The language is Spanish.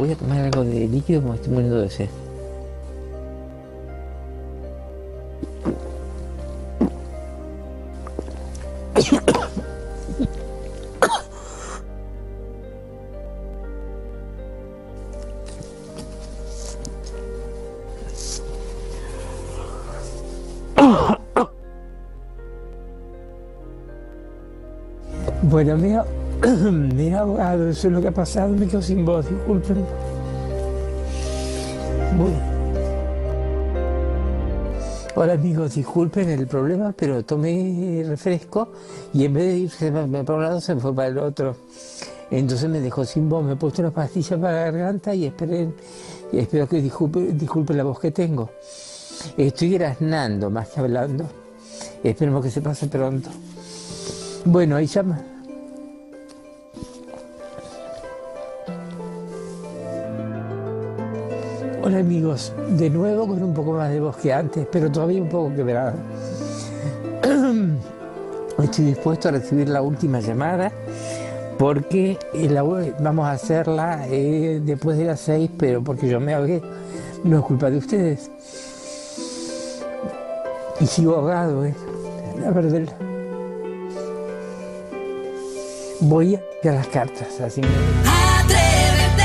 Voy a tomar algo de líquido porque estoy muriendo de sed. Bueno, mira, mira, abogado, eso es lo que ha pasado, me quedo sin voz, disculpen. Bueno. Hola amigos, disculpen el problema, pero tomé refresco y en vez de irse para un lado se fue para el otro. Entonces me dejó sin voz, me he puesto una pastilla para la garganta y esperen, y espero que disculpen, disculpen la voz que tengo. Estoy graznando más que hablando. Esperemos que se pase pronto. Bueno, ahí llama. Hola amigos, de nuevo con un poco más de voz que antes, pero todavía un poco quebrado. Estoy dispuesto a recibir la última llamada porque la, vamos a hacerla eh, después de las seis, pero porque yo me ahogué, no es culpa de ustedes. Y sigo ahogado, ¿eh? La verdad. Voy a las cartas, así. Atrévete